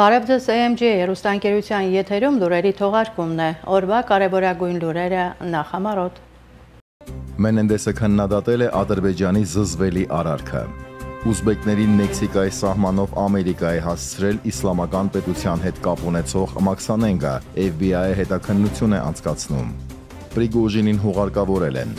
Բարև ձեզ AMG երուստանկերության եթերում լուրերի թողարկումն է։ Օրվա կարևորագույն լուրերը նախամարոտ։ Մենենդեսը քննադատել է Ադրբեջանի զզվելի արարքը։ Ուզբեկներին Մեքսիկայի սահմանով Ամերիկայի հասցրել իսլամական պետության հետ կապ ունեցող Մաքսանենգա FBI-ը հետաքննություն է անցկացնում։ Պրիգոժինին հուղարկավորել են։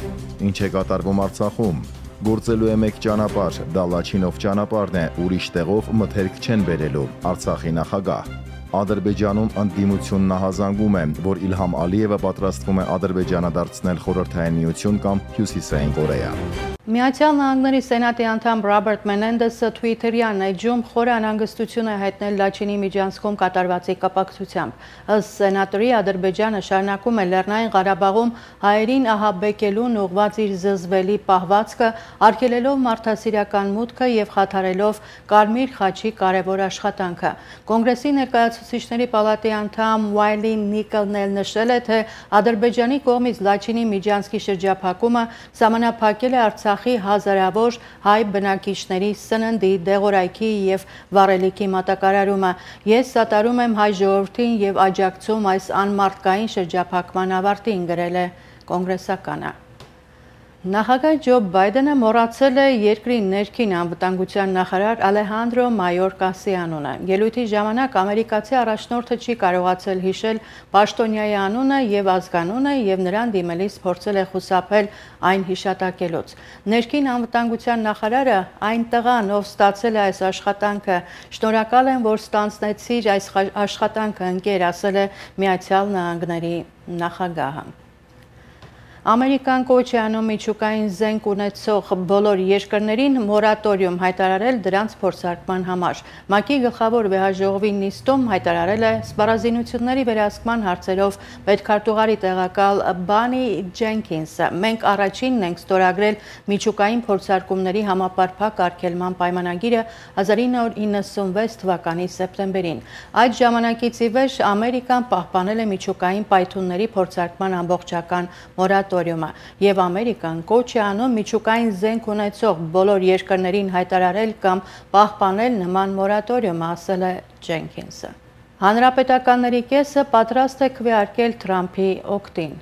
Ինչ է կատարվում Արցախում գործելու է մեկ ճանապարհ, դա Լաչինով ճանապարհն է, ուրիշ տեղով մթերք չեն բերելու։ Արցախի նախագահ Ադրբեջանում ընդդիմությունն նահազանգում է, որ Իլհամ Ալիևը պատրաստվում է Ադրբեջանը դարձնել խորհրդային միություն կամ Հյուսիսային Կորեա։ Միացյալ Նահանգների Սենատի անդամ Ռոբերտ Մենենդեսը Twitter-յան էջում խորը անհանգստություն է հայտնել Լաչինի միջանցքում կատարվածի կապակցությամբ։ Ըստ սենատորի Ադրբեջանը շարունակում է Լեռնային Ղարաբաղում հայերին ահաբեկելուն ուղված իր զզվելի պահվածքը, արգելելով մարդասիրական մուտքը եւ խաթարելով Կարմիր խաչի կարևոր աշխատանքը։ Կոնգրեսի ներկայացուցիչների պալատի անդամ Ուայլի Նիկլն էլ նշել է, թե Ադրբեջանի կողմից Լաչինի միջանցքի շրջափակումը սահմանափակել է Արցախ Արցախի հազարավոր հայ բնակիչների սննդի, դեղորայքի եւ վառելիքի մատակարարումը։ Ես սատարում եմ հայ ժողովրդին եւ աջակցում այս անմարտկային շրջափակման ավարտին գրել է կոնգրեսականը։ Նախագահ Ջո Բայդենը մոռացել է երկրի ներքին անվտանգության նախարար Ալեհանդրո Մայորկասի անունը։ Ելույթի ժամանակ ամերիկացի առաջնորդը չի կարողացել հիշել Պաշտոնյայի անունը եւ ազգանունը եւ նրան դիմելիս փորձել է խուսափել այն հիշատակելուց։ Ներքին անվտանգության նախարարը այն տղան, ով ստացել է այս աշխատանքը, շնորհակալ եմ, որ ստանցնեցիր այս աշխատանքը, ընկեր, ասել է Միացյալ Նահանգների նախագահը։ Ամերիկան կոչ է անում միջուկային զենք ունեցող բոլոր երկրներին մորատորիում հայտարարել դրանց փորձարկման համար։ ՄԱԿ-ի գլխավոր վեհաժողովի նիստում հայտարարել է սպառազինությունների վերահսկման հարցերով պետքարտուղարի տեղակալ Բանի Ջենքինսը։ Մենք առաջինն ենք ստորագրել միջուկային փորձարկումների համապարփակ արգելման պայմանագիրը 1996 թվականի սեպտեմբերին։ Այդ ժամանակից ի վեր Ամերիկան պահպանել է միջուկային պայթունների փորձարկման ամբողջական մորատորիում մորատորիումը եւ Ամերիկան կոչ է անում միջուկային զենք ունեցող բոլոր երկրներին հայտարարել կամ պահպանել նման մորատորիում, ասել է Ջենքինսը։ Հանրապետականների կեսը պատրաստ է քվեարկել Թրամփի օկտին։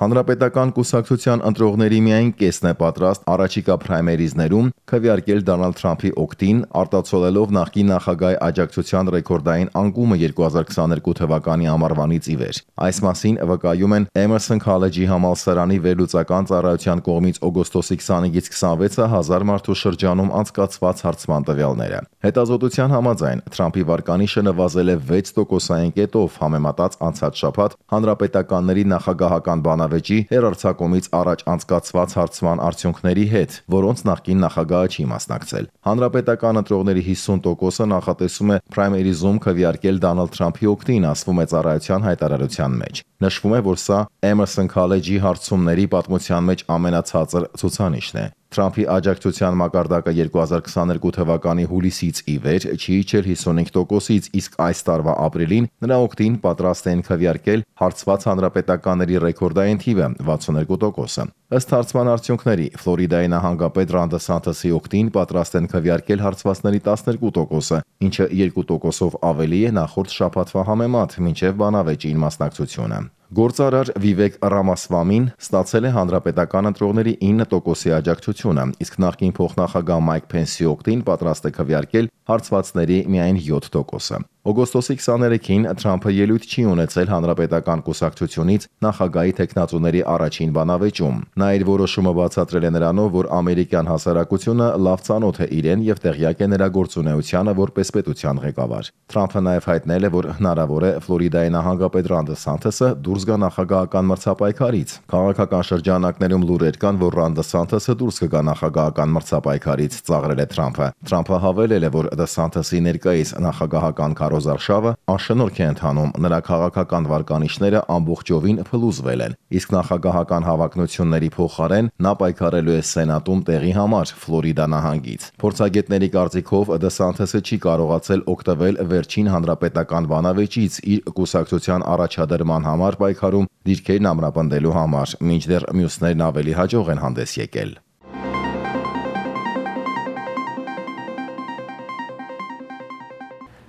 Հանրապետական կուսակցության ընտրողների միայն կեսն է պատրաստ առաջիկա պրայմերիզներում քվեարկել Դոնալդ Թրամփի օկտին, արտացոլելով նախկին նախագահի աջակցության ռեկորդային անկումը 2022 թվականի ամառվանից ի վեր։ Այս մասին վկայում են Emerson College-ի համալսարանի վերլուծական ծառայության կողմից օգոստոսի 25-ից 26-ը 1000 մարդու շրջանում անցկացված հարցման տվյալները։ Հետազոտության համաձայն Թրամփի վարկանիշը նվազել է 6%-ային կետով համեմատած անցած շաբաթ հանրապետականների նախագահական բանավեճ բանավեճի հերարցակումից առաջ անցկացված հարցման արդյունքների հետ, որոնց նախկին նախագահը չի մասնակցել։ Հանրապետական ընտրողների 50%-ը նախատեսում է պրայմերիզում քվեարկել Դոնալդ Թրամփի օգտին, ասվում է ծառայության հայտարարության մեջ։ Նշվում է, որ սա Emerson College-ի հարցումների պատմության մեջ ամենացածր ցուցանիշն է։ Թրամփի աջակցության մակարդակը 2022 թվականի հուլիսից ի վեր չի իջել 55%-ից, իսկ այս տարվա ապրիլին նրա օգտին պատրաստ են քվեարկել հարցված հանրապետականների ռեկորդային թիվը 62%-ը։ Ըստ հարցման արդյունքների, Ֆլորիդայի նահանգապետ Ռան Դեսանտեսի օգտին պատրաստ են քվեարկել հարցվածների 12%-ը, ինչը 2%-ով ավելի է նախորդ շաբաթվա համեմատ, մինչև բանավեճին մասնակցությունը։ Գործարար Վիվեկ Ռամասվամին ստացել է հանրապետական ընտրողների 9%-ի աջակցությունը, իսկ նախկին փոխնախագահ Մայք Փենսի օգտին պատրաստ է քվեարկել հարցվածների միայն 7%-ը։ Օգոստոսի 23-ին Թրամփը ելույթ չի ունեցել հանրապետական կուսակցությունից նախագահի տեխնացուների առաջին բանավեճում։ Նա իր որոշումը բացատրել է նրանով, որ ամերիկյան հասարակությունը լավ ծանոթ է իրեն եւ տեղյակ է նրա գործունեությանը որպես պետության ղեկավար։ Թրամփը նաեւ հայտնել է, որ հնարավոր է Ֆլորիդայի նահանգապետ Ռանդը Սանթեսը դուրս գա նախագահական մրցապայքարից։ Քաղաքական շրջանակներում լուրեր կան, որ Ռանդը Սանթեսը դուրս կգա նախագահական մրցապայքարից, ծաղրել է Թրամփը։ Թրամփը հավելել է, որ Դը Սանթեսի ներկայիս նախագահական քարոզարշավը անշնորհք է ընթանում, նրա քաղաքական վարկանիշները ամբողջովին փլուզվել են, իսկ նախագահական հավակնությունների փոխարեն նա պայքարելու է Սենատում տեղի համար Ֆլորիդա նահանգից։ Փորձագետների կարծիքով Դը Սանթեսը չի կարողացել օգտվել վերջին հանրապետական բանավեճից իր կուսակցության առաջադրման համար պայքարում դիրքերն ամրապնդելու համար, մինչդեռ մյուսներն ավելի հաջող են հանդես եկել։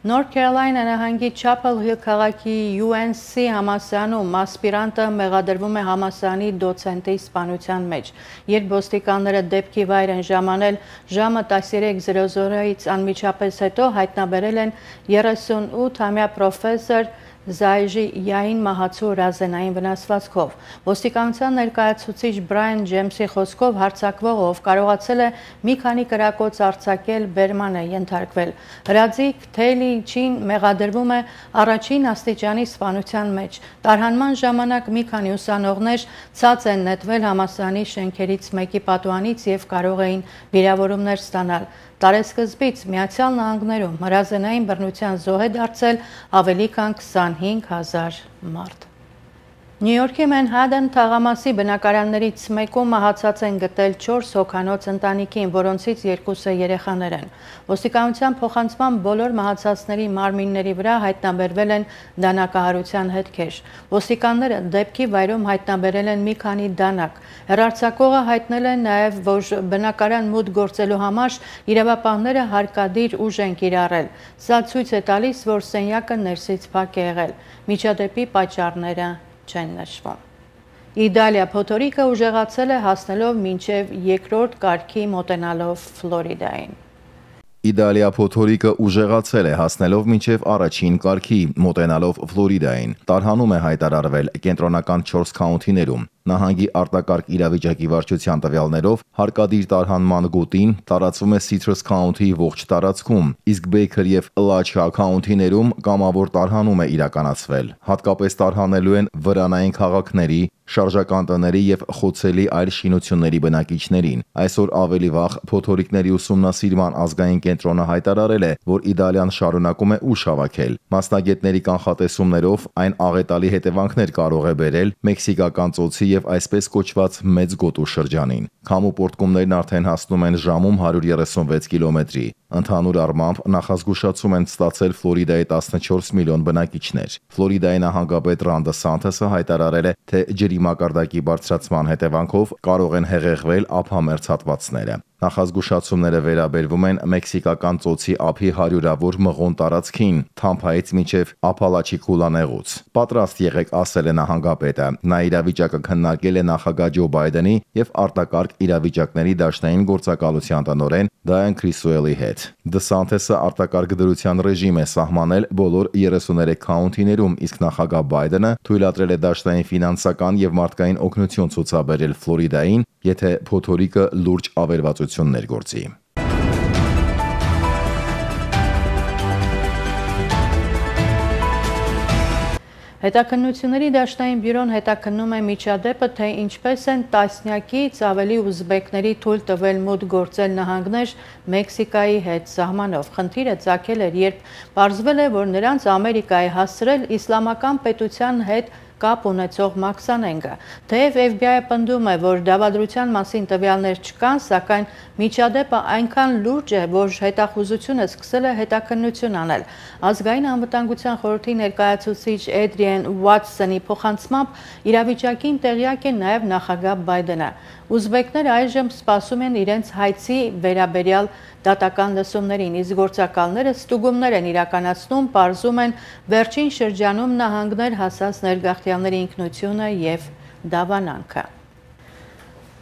North Carolina նահանգի Chapel Hill քաղաքի UNC համասարանում ասպիրանտը մեղադրվում է համասարանի դոցենտի սպանության մեջ։ Երբ ոստիկանները դեպքի վայր են ժամանել ժամը 13:00-ից անմիջապես հետո հայտնաբերել են 38-ամյա պրոֆեսոր Զայժի Յային մահացու ռազենային վնասվածքով։ Ոստիկանության ներկայացուցիչ Բրայան Ջեմսի խոսքով հարցակվողը, ով կարողացել է մի քանի կրակոց արձակել, բերման է ենթարկվել։ Հրաձիկ Թեյլի Չին մեղադրվում է առաջին աստիճանի սպանության մեջ։ Տարհանման ժամանակ մի քանի ուսանողներ ցած են նետվել համասարանի շենքերից մեկի պատուանից եւ կարող էին վիրավորումներ ստանալ։ Տարեսկզբից Միացյալ Նահանգներում հրազենային բռնության զոհ է դարձել ավելի քան 25000 մարդ։ Նյու Յորքի Մենհադեն թաղամասի բնակարաններից մեկում մահացած են գտել 4 հոգանոց ընտանիքին, որոնցից երկուսը երեխաներ են։ Ոստիկանության փոխանցման բոլոր մահացածների մարմինների վրա հայտնաբերվել են դանակահարության հետքեր։ Ոստիկանները դեպքի վայրում հայտնաբերել են մի քանի դանակ։ Հերարցակողը հայտնել է նաև, որ բնակարան մուտք գործելու համար իրավապահները հարկադիր ուժ են կիրառել։ Սա ցույց է տալիս, որ սենյակը ներսից փակ է եղել։ Միջադեպի պատճառները չեն նշվում։ Իտալիա փոթորիկը ուժեղացել է հասնելով մինչև երկրորդ կարգի մոտենալով Ֆլորիդային։ Իտալիա փոթորիկը ուժեղացել է հասնելով մինչև առաջին կարգի մոտենալով Ֆլորիդային։ Տարհանում է հայտարարվել կենտրոնական 4 քաունթիներում։ Նահանգի արտակարգ իրավիճակի վարչության տվյալներով հարկադիր տարհանման գոտին տարածվում է Citrus County ողջ տարածքում, իսկ Baker եւ Alachua County-ներում կամավոր տարհանում է իրականացվել։ Հատկապես տարհանելու են վրանային քաղաքների, շարժական տների եւ խոցելի այլ շինությունների բնակիչներին։ Այսօր ավելի վաղ փոթորիկների ուսումնասիրման ազգային կենտրոնը հայտարարել է, որ Իտալիան շարունակում է ուժ հավաքել։ Մասնագետների կանխատեսումներով այն աղետալի հետևանքներ կարող է բերել Մեքսիկական ծոցի եւ այսպես կոչված մեծ գոտու շրջանին։ Քամու պորտկումներն արդեն հասնում են ժամում 136 կիլոմետրի։ Ընդհանուր առմամբ նախազգուշացում են ստացել Ֆլորիդայի 14 միլիոն բնակիչներ։ Ֆլորիդայի նահանգապետ Ռանդը Սանթեսը հայտարարել է, թե ջրի մակարդակի բարձրացման հետևանքով կարող են հեղեղվել ափամերձ հատվածները։ Նախազգուշացումները վերաբերվում են մեքսիկական ծոցի ափի հարյուրավոր մղոն տարածքին, Թամփայից մինչև Ափալաչիկուլանեղուց։ Պատրաստ եղեք, ասել է նահանգապետը։ Նա իրավիճակը քննարկել է նախագահ Ջո Բայդենի եւ արտակարգ իրավիճակների դաշնային գործակալության տնօրեն Դայան Քրիսուելի հետ։ Դսանթեսը արտակարգ դրության ռեժիմ է սահմանել բոլոր 33 քաունթիներում, իսկ նախագահ Բայդենը թույլատրել է դաշնային ֆինանսական եւ մարդկային օգնություն ցուցաբերել Ֆլորիդային, եթե փոթորիկը լուրջ ավերվածություններ գործի։ Հետաքննությունների դաշնային բյուրոն հետաքննում է միջադեպը, թե ինչպես են տասնյակից ավելի ուզբեկների թույլ տվել մոտ գործել նահանգներ Մեքսիկայի հետ սահմանով։ Խնդիրը ցակել էր, երբ պարզվել է, որ նրանց Ամերիկայի հասցրել իսլամական պետության հետ կապ ունեցող Մաքսանենգը։ Թեև FBI-ը պնդում է, որ դավադրության մասին տվյալներ չկան, սակայն միջադեպը այնքան լուրջ է, որ հետախուզությունը սկսել է հետաքննություն անել։ Ազգային անվտանգության խորհրդի ներկայացուցիչ Էդրիեն Ուատսոնի փոխանցմամբ իրավիճակին տեղյակ է նաև նախագահ Բայդենը։ Ուզբեկները այժմ սպասում են իրենց հայցի վերաբերյալ դատական լսումներին, իսկ գործակալները ստուգումներ են իրականացնում, պարզում են վերջին շրջանում նահանգներ հասած ներգաղթյալների ինքնությունը եւ դավանանքը։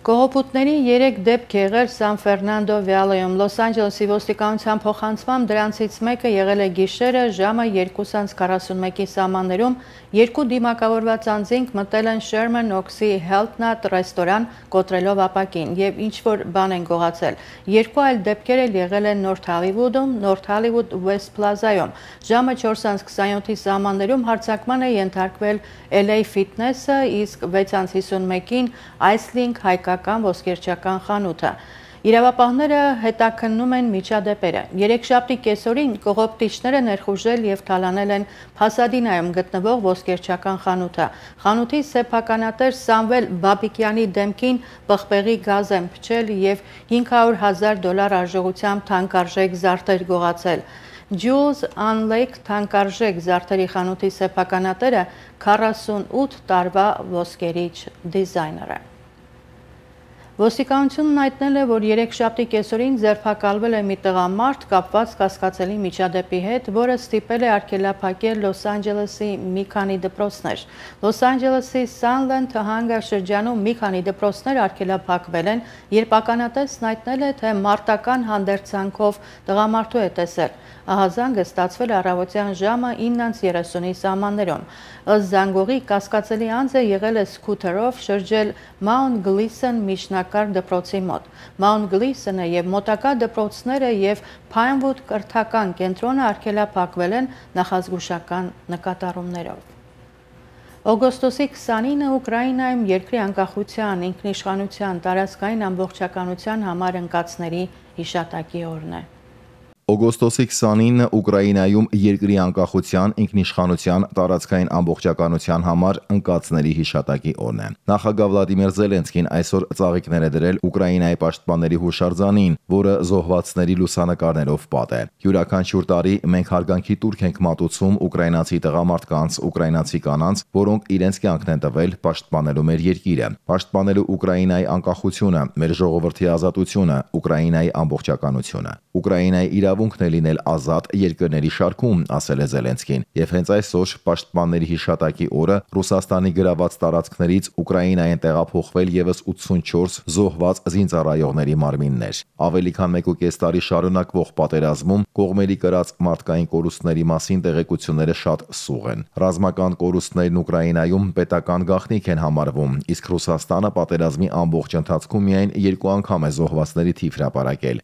Կողոպուտների 3 դեպք եղել Սան Ֆերնանդո Վիալեում Լոս Անջելեսի ոստիկանության փոխանցման դրանցից մեկը եղել է գիշերը ժամը 2:41-ի սահմաններում երկու դիմակավորված անձինք մտել են Sherman Oaks-ի Health-Nut ռեստորան կոտրելով ապակին եւ ինչ որ բան են գողացել։ Երկու այլ դեպքեր էլ եղել են North Hollywood-ում, North Hollywood West Plaza-ում։ Ժամը 4:27-ի սահմաններում հարձակման է ենթարկվել LA Fitness-ը, իսկ 6:51-ին Icelink հայկական ոսկերչական խանութը։ Իրավապահները հետաքննում են միջադեպերը։ Երեքշաբթի կեսօրին կողոպտիչները ներխուժել եւ թալանել են Փասադինայում գտնվող ոսկերչական խանութը։ Խանութի սեփականատեր Սամվել Բաբիկյանի դեմքին բխբեղի գազ են փչել եւ 500 000 դոլար արժողությամբ թանկարժեք զարդեր գողացել։ Jules Unlake թանկարժեք զարդերի խանութի սեփականատերը 48 տարվա ոսկերիչ դիզայներ է։ Ոստիկանությունն հայտնել է, որ 3 շաբթի կեսօրին ձերբակալվել է մի տղամարդ կապված կասկածելի միջադեպի հետ, որը ստիպել է արգելափակել Լոս Անջելեսի մի քանի դպրոցներ։ Լոս Անջելեսի Sunland հանգարշրջանում մի քանի դպրոցներ արգելափակվել են, երբ ականատեսն հայտնել է, թե մարտական հանդերձանքով տղամարդու է տեսել։ Ահազանգը ստացվել առավոտյան ժամը 9:30-ի սահմաններում։ Ըստ զանգողի կասկածելի անձը եղել է սկութերով շրջել Mount Gleason միջնակարգ դպրոցի մոտ։ Mount Gleason-ը եւ մոտակա դպրոցները եւ Pinewood կրթական կենտրոնը արգելափակվել են նախազգուշական նկատառումներով։ Օգոստոսի 29-ը Ուկրաինայում երկրի անկախության, ինքնիշխանության, տարածքային ամբողջականության համար ընկածների հիշատակի օրն է։ Օգոստոսի 29-ը Ուկրաինայում երկրի անկախության, ինքնիշխանության, տարածքային ամբողջականության համար ընկածների հիշատակի օրն է։ Նախագահ Վլադիմիր Զելենսկին այսօր ծաղիկներ է դրել Ուկրաինայի պաշտպանների հուշարձանին, որը զոհվածների լուսանկարներով պատ է։ Յուրաքանչյուր տարի մենք հարգանքի տուրք ենք մատուցում ուկրաինացի տղամարդկանց, ուկրաինացի կանանց, որոնք իրենց կյանքն են տվել պաշտպանելու մեր երկիրը, պաշտպանելու Ուկրաինայի անկախությունը, մեր ժողովրդի ազատությունը, Ուկրաինայի ամբողջականությունը։ Ուկրաինայի իրավ իրավունքն է լինել ազատ երկրների շարքում, ասել է Զելենսկին։ Եվ հենց այսօր պաշտպանների հիշատակի օրը Ռուսաստանի գրաված տարածքներից Ուկրաինային տեղափոխվել եւս 84 զոհված զինծառայողների մարմիններ։ Ավելի քան 1.5 տարի շարունակվող պատերազմում կողմերի կրած մարդկային կորուստների մասին տեղեկությունները շատ սուղ են։ Ռազմական կորուստներն Ուկրաինայում պետական գաղտնիք են համարվում, իսկ Ռուսաստանը պատերազմի ամբողջ ընթացքում միայն երկու անգամ է զոհվածների թիվ հրապարակել։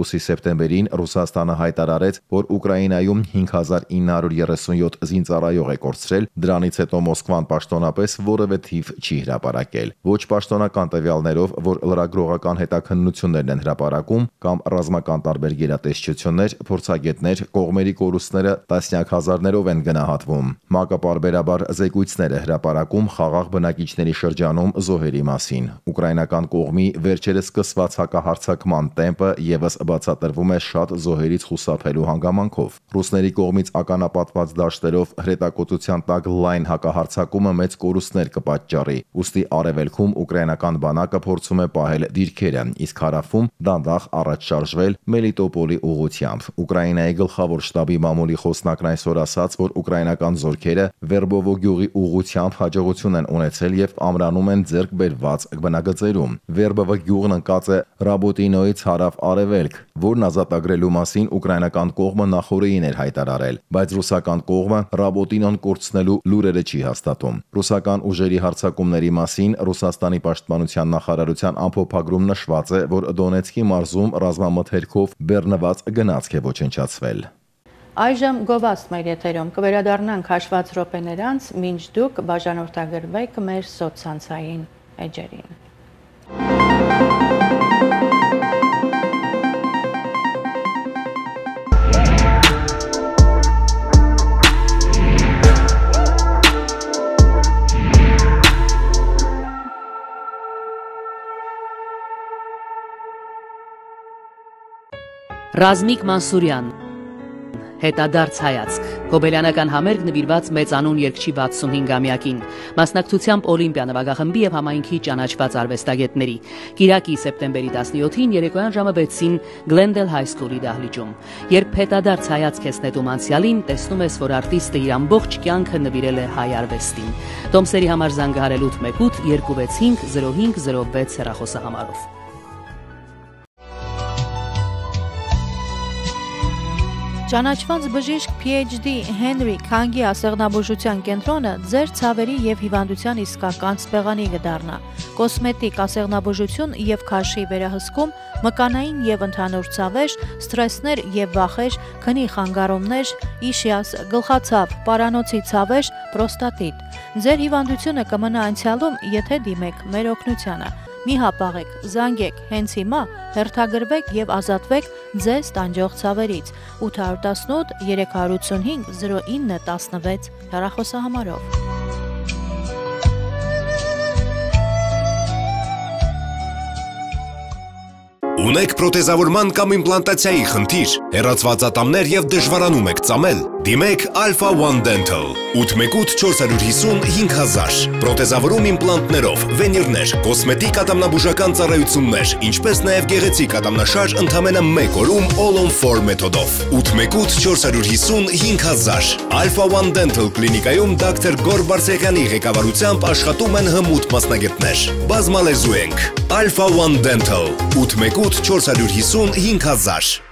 2022-ի սեպտեմբերին Ռուսաստանը հայտարարեց, որ Ուկրաինայում 5937 զինծառայող է կորցրել, դրանից հետո Մոսկվան պաշտոնապես որևէ թիվ չի հրապարակել։ Ոչ պաշտոնական տվյալներով, որ լրագրողական հետաքննություններն են հրապարակում կամ ռազմական տարբեր գերատեսչություններ, փորձագետներ, կողմերի կորուստները տասնյակ հազարներով են գնահատվում։ ՄԱԿ-ը բարբերաբար զեկույցներ է հրապարակում խաղաղ բնակիչների շրջանում զոհերի մասին։ Ուկրաինական կողմի վերջերս սկսված հակահարցակման տեմպը եւս բացատրվում է շատ զոհերից խուսափելու հանգամանքով։ Ռուսների կողմից ականապատված դաշտերով հրետակոծության տակ լայն հակահարցակումը մեծ կորուստներ կպատճառի։ Ոստի արևելքում ուկրաինական բանակը փորձում է պահել դիրքերը, իսկ հարավում դանդաղ առաջ շարժվել Մելիտոպոլի ուղությամբ։ Ուկրաինայի գլխավոր շտաբի մամուլի խոսնակն այսօր ասաց, որ ուկրաինական զորքերը Վերբովո գյուղի ուղությամբ հաջողություն են ունեցել եւ ամրանում են ձեռք բերված բնագծերում։ Վերբովո գյուղն ընկած է Ռաբոտինոից հարավ արևելք, որն ազատագրել ամրագրելու մասին ուկրաինական կողմը նախորդին էր հայտարարել, բայց ռուսական կողմը Ռաբոտինոն կորցնելու լուրերը չի հաստատում։ Ռուսական ուժերի հարձակումների մասին Ռուսաստանի պաշտպանության նախարարության ամփոփագրում նշված է, որ Դոնեցկի մարզում ռազմամթերքով բեռնված գնացք է ոչնչացվել։ Այժմ գովաստ մեր եթերում կվերադառնանք հաշված րոպեներանց, մինչ դուք բաժանորդագրվեք մեր սոցցանցային էջերին։ Ռազմիկ Մանսուրյան Հետադարձ հայացք Գոբելյանական համերգ նվիրված մեծանուն երկչի 65-ամյակին մասնակցությամբ Օլիմպիա նվագախմբի եւ համայնքի ճանաչված արվեստագետների Կիրակի սեպտեմբերի 17-ին երեկոյան ժամը 6-ին Glendale High School-ի դահլիճում երբ հետադարձ հայացք ես նետում անցյալին տեսնում ես որ արտիստը իր ամբողջ կյանքը նվիրել է հայ արվեստին Տոմսերի համար զանգահարելուց 1-8 265 0506 հեռախոսահամարով Ճանաչված բժիշկ PhD Henry Քանգի ասեղնաբուժության կենտրոնը ձեր ցավերի եւ հիվանդության իսկական սպեղանի կդառնա։ Կոսմետիկ ասեղնաբուժություն եւ քաշի վերահսկում, մկանային եւ ընդհանուր ցավեր, սթրեսներ եւ վախեր, քնի խանգարումներ, իշիաս, գլխացավ, պարանոցի ցավեր, պրոստատիտ։ Ձեր հիվանդությունը կմնա անցյալում, եթե դիմեք մեր օգնությանը։ Մի հապաղեք, զանգեք, հենց հիմա հերթագրվեք եւ ազատվեք ձեզ տանջող ցավերից 818 385 0916 հեռախոսահամարով։ Ունեք պրոթեզավորման կամ իմպլանտացիայի խնդիր, հերացված ատամներ եւ դժվարանում եք ծամել։ Դիմեք Alpha One Dental 818 450 5000 Պրոթեզավորում իմպլանտներով, վենիրներ, կոսմետիկ ատամնաբուժական ծառայություններ, ինչպես նաև գեղեցիկ ատամնաշարժ ընդամենը 1 օրում All on 4 մեթոդով 818 450 5000 Alpha One Dental կլինիկայում դոկտոր Գոր Բարսեղյանի ղեկավարությամբ աշխատում են հմուտ մասնագետներ։ Բազմալեզու ենք Alpha One Dental 818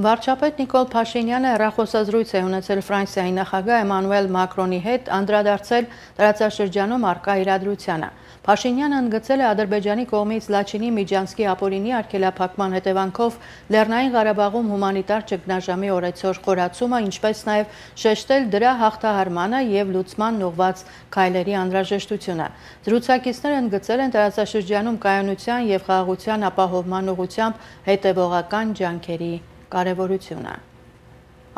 Վարչապետ Նիկոլ Փաշինյանը հեռախոսազրույց է ունեցել Ֆրանսիայի նախագահ Էմանուել Մակրոնի հետ, անդրադարձել տարածաշրջանում արկա իրադրությանը։ Փաշինյանը ընդգծել է Ադրբեջանի կողմից Լաչինի Միջանցկի ապօրինի արգելափակման հետևանքով Լեռնային Ղարաբաղում հումանիտար ճգնաժամի օրեցօր խորացումը, ինչպես նաև շեշտել դրա հաղթահարմանը եւ լուծման ուղված քայլերի անհրաժեշտությունը։ Զրուցակիցները ընդգծել են տարածաշրջանում կայունության եւ խաղաղության ապահովման ուղղությամբ հետևողական ջանքերի կարևորությունը։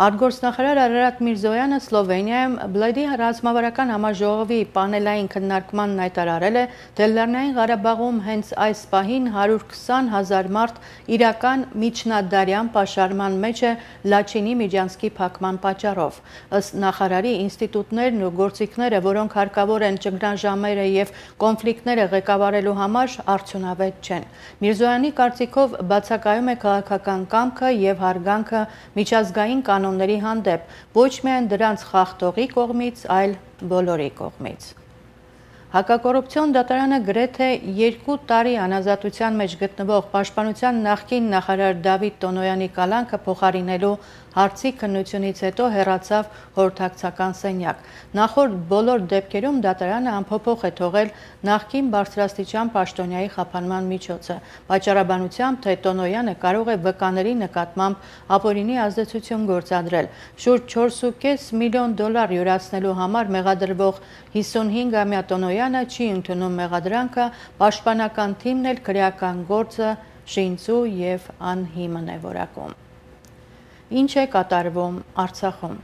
Արտգործնախարար Արարատ Միրզոյանը Սլովենիայում Բլեդի ռազմավարական համաժողովի պանելային քննարկմանն հայտարարել է, թե Լեռնային Ղարաբաղում հենց այս պահին 120 հազար մարդ իրական միջնադարյան պաշարման մեջ է Լաչինի Միջանցկի փակման պատճառով։ Ըստ նախարարի ինստիտուտներն ու գործիքները, որոնք հարկավոր են ճգնաժամերը եւ կոնֆլիկտները ղեկավարելու համար, արդյունավետ չեն։ Միրզոյանի կարծիքով բացակայում է քաղաքական կամքը եւ հարգանքը միջազգային կանոն կանոնների հանդեպ, ոչ միայն դրանց խախտողի կողմից, այլ բոլորի կողմից։ Հակակոռուպցիոն դատարանը գրեթե երկու տարի անազատության մեջ գտնվող Պաշտպանության նախկին նախարար Դավիթ Տոնոյանի կալանքը փոխարինելու հարցի քննությունից հետո հերացավ հորթակցական սենյակ։ Նախորդ բոլոր դեպքերում դատարանը ամփոփող է թողել նախկին բարձրաստիճան պաշտոնյայի խափանման միջոցը, պատճառաբանությամբ, թե Տոնոյանը կարող է վկաների նկատմամբ ապօրինի ազդեցություն գործադրել։ Շուրջ 4.5 միլիոն դոլար յուրացնելու համար մեղադրվող 55-ամյա Տոնոյանը չի ընդունում մեղադրանքը, պաշտպանական թիմն էլ քրեական գործը շինծու եւ անհիմն է որակում ինչ է կատարվում Արցախում։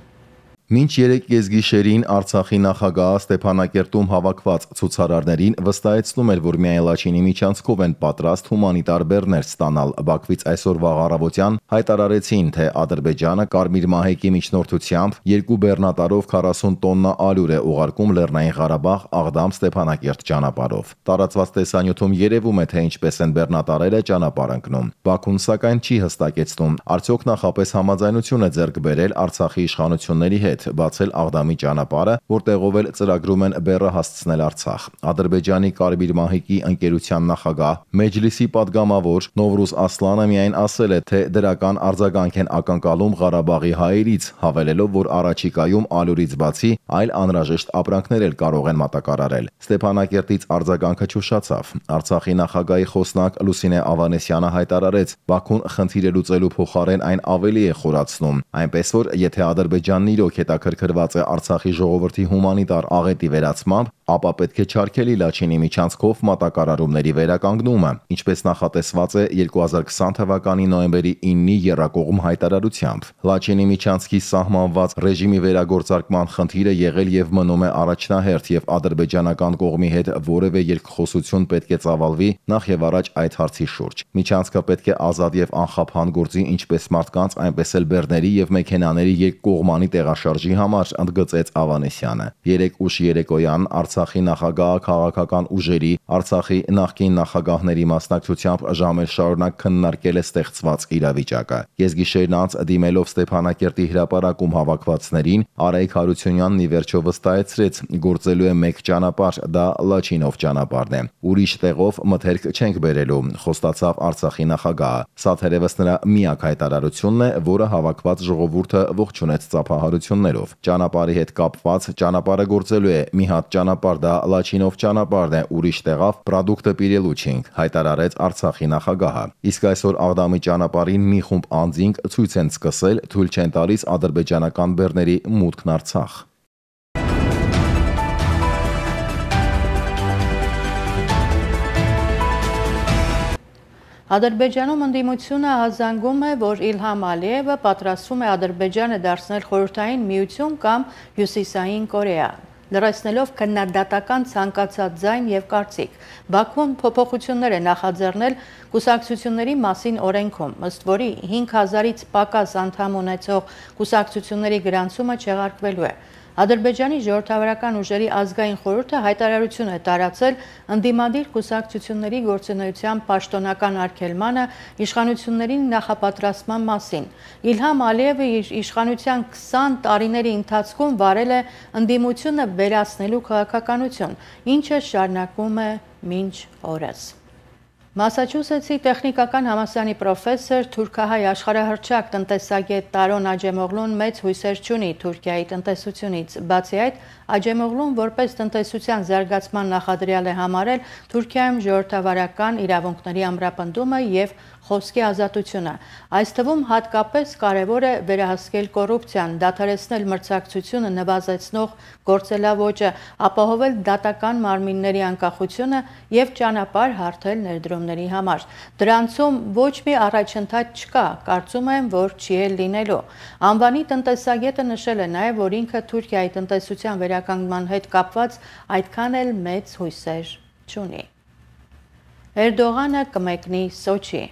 Մինչ 3 կեսգիշերին Արցախի նախագահը Ստեփանակերտում հավաքված ցուցարարներին վստահեցնում էր, որ միայն Լաչինի միջանցքով են պատրաստ հումանիտար բեռներ ստանալ։ Բաքվից այսօր վաղ առավոտյան հայտարարեցին, թե Ադրբեջանը Կարմիր մահեկի միջնորդությամբ երկու բեռնատարով 40 տոննա ալյուր է ուղարկում Լեռնային Ղարաբաղ Աղդամ Ստեփանակերտ ճանապարհով։ Տարածված տեսանյութում երևում է, թե ինչպես են բեռնատարերը ճանապարհ ընկնում։ Բաքուն սակայն չի հստակեցնում, արդյոք նախապես համաձայնություն է ձեռք բերել Արցախի իշխանությունների հետ հետ բացել Աղդամի ճանապարհը, որտեղով էլ ծրագրում են բեռը հասցնել Արցախ։ Ադրբեջանի Կարմիր մահիկի ընկերության նախագահ Մեջլիսի падգամավոր Նովրուզ Ասլանը միայն ասել է, թե դրական արձագանք են ակնկալում Ղարաբաղի հայերից, հավելելով, որ առաջիկայում ալյուրից բացի այլ անհրաժեշտ ապրանքներ էլ կարող են մատակարարել։ Ստեփանակերտից արձագանքը չուշացավ։ Արցախի նախագահի խոսնակ Լուսինե Ավանեսյանը հայտարարեց, Բաքուն խնդիրը լուծելու փոխարեն այն ավելի է խորացնում, այնպես որ եթե Ադրբեջանն իրոք է հետաքրքրված է Արցախի ժողովրդի հումանիտար աղետի վերացմամբ, ապա պետք է չարկելի Լաչինի միջանցքով մատակարարումների վերականգնումը, ինչպես նախատեսված է 2020 թվականի նոյեմբերի 9-ի Երակողմ հայտարարությամբ։ Լաչինի միջանցքի սահմանված ռեժիմի վերագործարկման խնդիրը եղել եւ մնում է առաջնահերթ եւ ադրբեջանական կողմի հետ որևէ երկխոսություն պետք է ծավալվի նախ եւ առաջ այդ հարցի շուրջ։ Միջանցքը պետք է ազատ եւ անխափան գործի ինչպես մարդկանց, այնպես էլ բեռների եւ մեքենաների երկկողմանի տեղաշարժի համար, ընդգծեց Ավանեսյանը։ 3 ուշ երեկոյան Արցախ Արցախի նախագահը քաղաքական ուժերի, Արցախի նախկին նախագահների մասնակցությամբ ժամեր շարունակ քննարկել է ստեղծված իրավիճակը։ Եզգիշերն անց դիմելով Ստեփանակերտի հրապարակում հավաքվածներին, Արայք Հարությունյանն ի վերջո վստահեցրեց, գործելու է մեկ ճանապարհ, դա Լաչինով ճանապարհն է։ Ուրիշ տեղով մթերք չենք բերելու, խոստացավ Արցախի նախագահը։ Սա թերևս նրա միակ հայտարարությունն է, որը հավաքված ժողովուրդը ողջունեց ծափահարություններով։ Ճանապարհի հետ կապված ճանապարհը գործելու է մի հատ ճանապարհ դա Լաչինով ճանապարհն է, ուրիշ տեղավ product-ը պիրելու չենք, հայտարարեց Արցախի նախագահը։ Իսկ այսօր Աղդամի ճանապարհին մի խումբ անձինք ցույց են սկսել, թույլ չեն տալիս ադրբեջանական բեռների մուտքն Արցախ։ Ադրբեջանում ընդդիմությունը հազանգում է, որ Իլհամ Ալիևը պատրաստվում է Ադրբեջանը դարձնել խորհրդային միություն կամ Հյուսիսային Կորեա։ լրացնելով քննադատական ցանկացած ձայն եւ կարծիք։ Բաքուն փոփոխություններ է նախաձեռնել կուսակցությունների մասին օրենքում, ըստ որի 5000-ից պակաս անդամ ունեցող կուսակցությունների գրանցումը չեղարկվելու է։ Ադրբեջանի ժողովրդավարական ուժերի ազգային խորհուրդը հայտարարություն է տարածել ընդդիմադիր կուսակցությունների գործունեության պաշտոնական արգելմանը իշխանություններին նախապատրաստման մասին։ Իլհամ Ալիևը իր իշխանության 20 տարիների ընթացքում վարել է ընդդիմությունը վերացնելու քաղաքականություն, ինչը շարունակվում է մինչ օրս։ Մասաչուսեթսի տեխնիկական համասանի պրոֆեսոր Թուրքահայ աշխարհահռչակ տնտեսագետ Տարոն Աջեմօղլուն մեծ հույսեր չունի Թուրքիայի տնտեսությունից։ Բացի այդ, Աջեմօղլուն որպես տնտեսության զարգացման նախադրյալ է համարել Թուրքիայում ժողովրդավարական իրավունքների ամրապնդումը եւ խոսքի ազատությունը։ Այս թվում հատկապես կարևոր է վերահսկել կոռուպցիան, դադարեցնել մրցակցությունը նվազեցնող գործելավոճը, ապահովել դատական մարմինների անկախությունը եւ ճանապարհ հարթել ներդրումների համար։ Դրանցում ոչ մի առաջընթաց չկա, կարծում եմ, որ չի էլ լինելու։ Անվանի տնտեսագետը նշել է նաեւ, որ ինքը Թուրքիայի տնտեսության վերականգնման հետ կապված այդքան էլ մեծ հույսեր չունի։ Էրդողանը կմեկնի Սոչի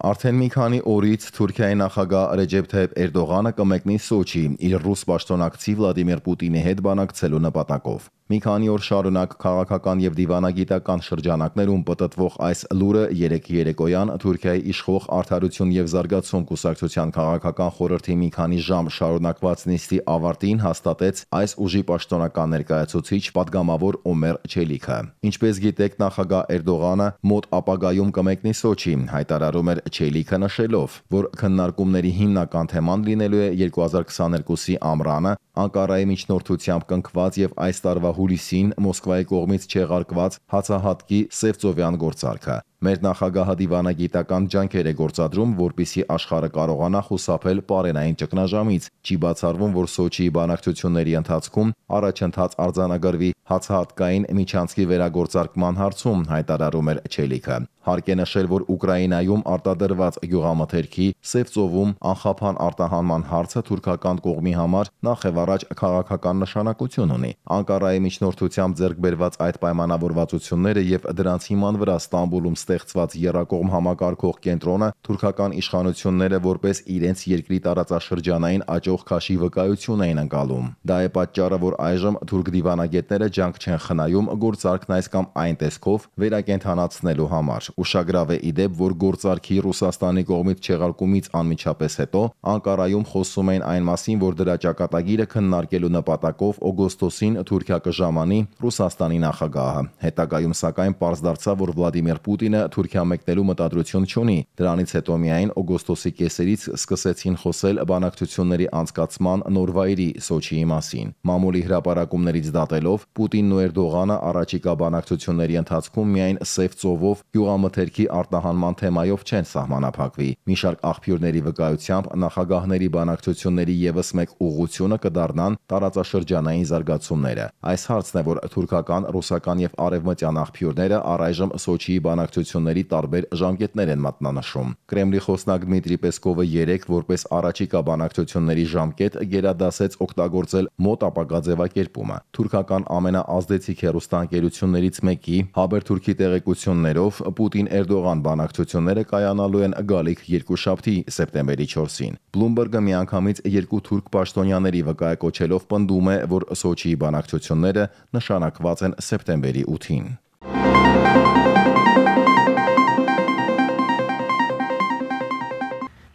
Արդեն մի քանի օրից Թուրքիայի նախագահ Ռեջեփ Թայիփ Էրդողանը կմեկնի Սոչի իր ռուս պաշտոնակցի Վլադիմիր Պուտինի հետ բանակցելու նպատակով։ Մի քանի օր շարունակ քաղաքական եւ դիվանագիտական շրջանակներում պատտվող այս լուրը 3 երեկոյան Թուրքիայի իշխող Արդարություն եւ Զարգացում կուսակցության քաղաքական խորհրդի մի քանի ժամ շարունակված նիստի ավարտին հաստատեց այս ուժի պաշտոնական ներկայացուցիչ падգամավոր Օմեր Չելիքը։ Ինչպես գիտեք, նախագահ Էրդողանը մոտ ապագայում կմեկնի Սոչի, հայտարարում էր Չելիքը նշելով, որ քննարկումների հիմնական թեման լինելու է 2022-ի ամռանը Անկարայի միջնորդությամբ կնքված եւ այս տարվա հուլիսին Մոսկվայի կողմից չեղարկված հացահատկի Սևծովյան գործարքը։ Մեր նախագահը դիվանագիտական ջանքեր է գործադրում, որպիսի աշխարհը կարողանա խուսափել պարենային ճգնաժամից։ Չի բացառվում, որ Սոչիի բանակցությունների ընթացքում առաջընթաց արձանագրվի հացահատկային միջանցքի վերագործարկման հարցում, հայտարարում էր Չելիքը։ Հարկ է նշել, որ Ուկրաինայում արտադրված գյուղամթերքի Սևծովում անխափան արտահանման հարցը թուրքական կողմի համար նախ եւ առաջ քաղաքական նշանակություն ունի։ Անկարայի միջնորդությամբ ձեռք բերված այդ պայմանավորվածությունները եւ դրանց հիման վրա Ստամբուլում ստեղծված Երակողմ համակարգող կենտրոնը թուրքական իշխանությունները որպես իրենց երկրի տարածաշրջանային աճող քաշի վկայություն էին անցալում։ Դա է պատճառը, որ այժմ թուրք դիվանագետները ջանք չեն խնայում գործարքն այս կամ այն տեսքով վերակենդանացնելու համար։ Ուշագրավ է իդեպ, որ գործարքի Ռուսաստանի կողմից չեղարկումից անմիջապես հետո Անկարայում խոսում էին այն մասին, որ դրա ճակատագիրը քննարկելու նպատակով օգոստոսին Թուրքիա կժամանի Ռուսաստանի նախագահը։ Հետագայում սակայն պարզ դարձավ, որ Վլադիմիր Պուտինը Թուրքիա մեկնելու մտադրություն չունի։ Դրանից հետո միայն օգոստոսի կեսերից սկսեցին խոսել բանակցությունների անցկացման նոր վայրի Սոչիի մասին։ Մամուլի հրապարակումներից դատելով Պուտինն ու Էրդողանը առաջիկա բանակցությունների ընթացքում միայն սև ծովով գյուղամթերքի արտահանման թեմայով չեն սահմանափակվի։ Մի շարք աղբյուրների վկայությամբ նախագահների բանակցությունների եւս մեկ ուղղությունը կդառնան տարածաշրջանային զարգացումները։ Այս հարցն է, որ թուրքական, ռուսական եւ արևմտյան աղբյուրները առայժմ Սոչիի բանակցությունների տարբեր ժամկետներ են մատնանշում։ Կրեմլի խոսնակ Դմիտրի Պեսկովը 3 որպես առաջիկա բանակցությունների ժամկետ գերադասեց օգտագործել մոտ ապագա ձևակերպումը։ Թուրքական ամենաազդեցիկ հերոստանգերություններից մեկի Հաբերթուրքի տեղեկություններով Պուտին-Էրդողան բանակցությունները կայանալու են գալիք երկուշաբթի սեպտեմբերի 4-ին։ Bloomberg-ը միանգամից երկու թուրք պաշտոնյաների վկայակոչելով պնդում է, որ Սոչիի բանակցությունները նշանակված են սեպտեմբերի 8-ին։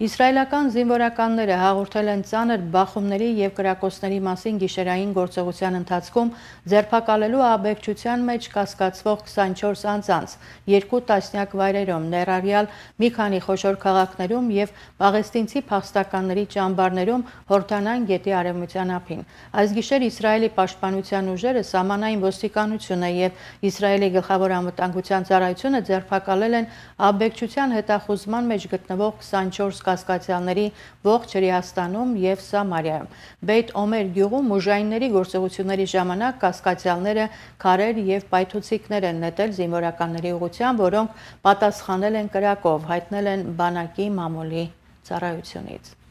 Իսրայելական զինվորականները հաղորդել են ծանր բախումների եւ կրակոցների մասին գիշերային գործողության ընթացքում ձերբակալելու աբեկչության մեջ կասկածվող 24 անձանց երկու տասնյակ վայրերում ներառյալ մի քանի խոշոր քաղաքներում եւ Պաղեստինցի փախստականների ճամբարներում Հորդանան գետի արևմտյան ափին։ Այս գիշեր Իսրայելի պաշտպանության ուժերը սահմանային ոստիկանությունը եւ Իսրայելի գլխավոր անվտանգության ծառայությունը ձերբակալել են աբեկչության հետախուզման մեջ գտնվող 24 կասկածյալների ողջ Հրեաստանում եւ Սամարիայում։ Բեյթ Օմեր գյուղում ուժայինների գործողությունների ժամանակ կասկածյալները քարեր եւ պայթուցիկներ են նետել զինվորականների ուղղությամբ, որոնք պատասխանել են կրակով, հայտնել են բանակի մամուլի ծառայությունից։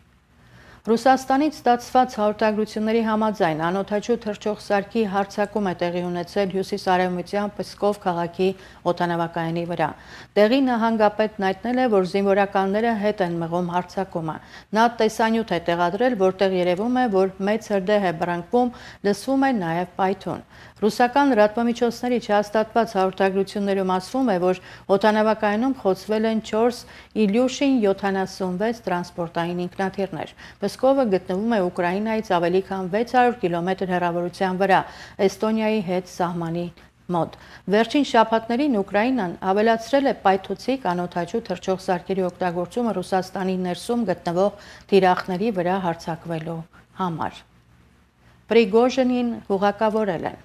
Ռուսաստանից ստացված հաղորդագրությունների համաձայն անօթաչու թռչող սարքի հարձակում է տեղի ունեցել հյուսիս-արևմտյան Պսկով քաղաքի օտանավակայանի վրա։ Տեղի նահանգապետն հայտնել է, որ զինվորականները հետ են մղում հարձակումը։ Նա տեսանյութ է տեղադրել, որտեղ երևում է, որ մեծ հրդեհ է բռնկվում, լսվում է նաև պայթուն։ Ռուսական լրատվամիջոցների չհաստատված հաղորդագրություններում ասվում է, որ օտանավակայանում խոցվել են 4 Իլյուշին 76 տրանսպորտային ինքնաթիռներ։ Պսկովը գտնվում է Ուկրաինայից ավելի քան 600 կիլոմետր հեռավորության վրա, Էստոնիայի հետ սահմանի մոտ։ Վերջին շաբաթներին Ուկրաինան ավելացրել է պայթուցիկ անօթաչու թռչող սարքերի օգտագործումը Ռուսաստանի ներսում գտնվող թիրախների վրա հարձակվելու համար։ Պրիգոժինին հուղակավորել են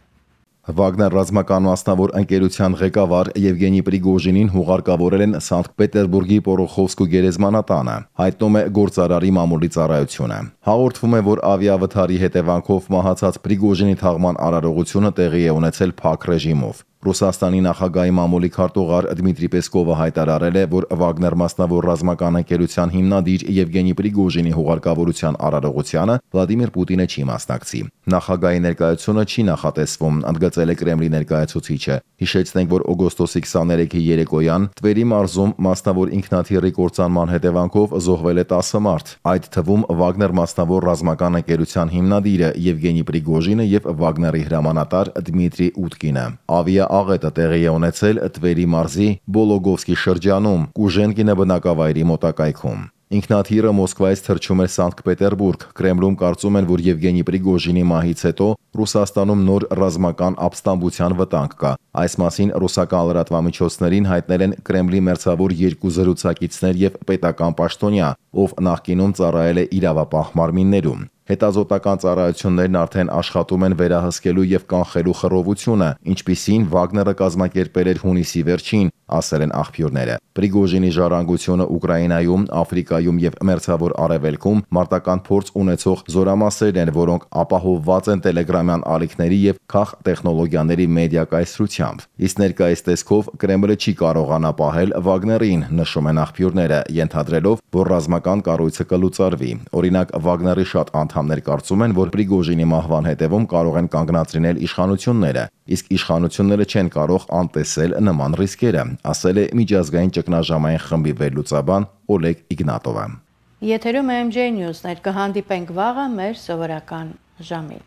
Վագներ ռազմական մասնավոր ընկերության ղեկավար Եվգենի Պրիգոժինին հուղարկավորել են Սանկտ Պետերբուրգի Պորոխովսկու գերեզմանատանը։ Հայտնում է գործարարի մամուլի ծառայությունը։ Հաղորդվում է, որ ավիավթարի հետևանքով մահացած Պրիգոժինի թաղման արարողությունը տեղի է ունեցել փակ ռեժիմով։ Ռուսաստանի նախագահի մամուլի քարտուղար Դմիտրի Պեսկովը հայտարարել է, որ Վագներ մասնավոր ռազմական ընկերության հիմնադիր Եվգենի Պրիգոժինի հուղարկավորության արարողությանը Վլադիմիր Պուտինը չի մասնակցի։ Նախագահի ներկայությունը չի նախատեսվում, ընդգծել է Կրեմլի ներկայացուցիչը։ Հիշեցնենք, որ օգոստոսի 23-ի երեկոյան Տվերի մարզում մասնավոր ինքնաթիռի կործանման հետևանքով զոհվել է 10 մարդ։ Այդ թվում Վագներ մասնավոր ռազմական ընկերության հիմնադիրը Եվգենի Պրիգոժինը եւ Վագների հրամանատար Դմիտրի Ուտկինը։ Ավիա աղետը տեղի է ունեցել Տվերի մարզի Բոլոգովսկի շրջանում, Կուժենկինը բնակավայրի մոտակայքում։ Ինքնաթիռը Մոսկվայից թռչում էր Սանկտ Պետերբուրգ։ Կրեմլում կարծում են, որ Եվգենի Պրիգոժինի մահից հետո Ռուսաստանում նոր ռազմական ապստամբության վտանգ կա։ Այս մասին ռուսական լրատվամիջոցներին հայտնել են Կրեմլի մերձավոր երկու զրուցակիցներ եւ պետական պաշտոնյա, ով նախկինում ծառայել է իրավապահ մարմիններում։ Հետազոտական ծառայություններն արդեն աշխատում են վերահսկելու եւ կանխելու խռովությունը, ինչպիսին Վագները կազմակերպել էր հունիսի վերջին, ասել են աղբյուրները։ Պրիգոժինի ժառանգությունը Ուկրաինայում, Աֆրիկայում եւ Մերձավոր Արևելքում մարտական փորձ ունեցող զորամասերն են, որոնք ապահովված են Telegram-յան ալիքների եւ քաղ տեխնոլոգիաների մեդիա կայսրությամբ։ Իսկ ներկայիս տեսքով Կրեմլը չի կարողանա պահել Վագներին, նշում են աղբյուրները, ենթադրելով, որ ռազմական կառույցը կլուծարվի։ Օրինակ Վագների շատ անդամներ կարծում են, որ Պրիգոժինի մահվան հետևում կարող են կանգնացնել իշխանությունները, իսկ իշխանությունները չեն կարող անտեսել նման ռիսկերը, ասել է միջազգային ճգնաժամային խմբի վերլուծաբան Օլեգ Իգնատովը։ Եթերում MJ News-ներ կհանդիպենք վաղը մեր սովորական ժամին։